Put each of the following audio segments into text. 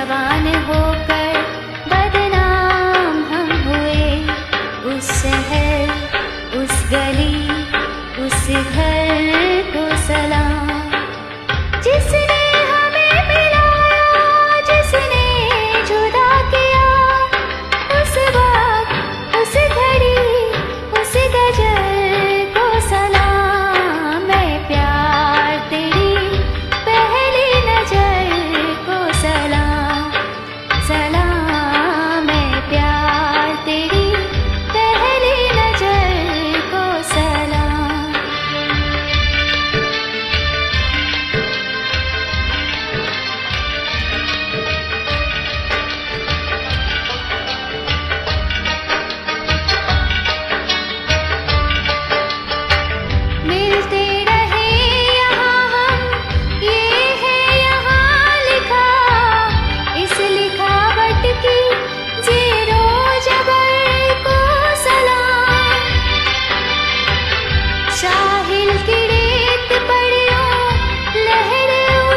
रवान हो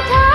time.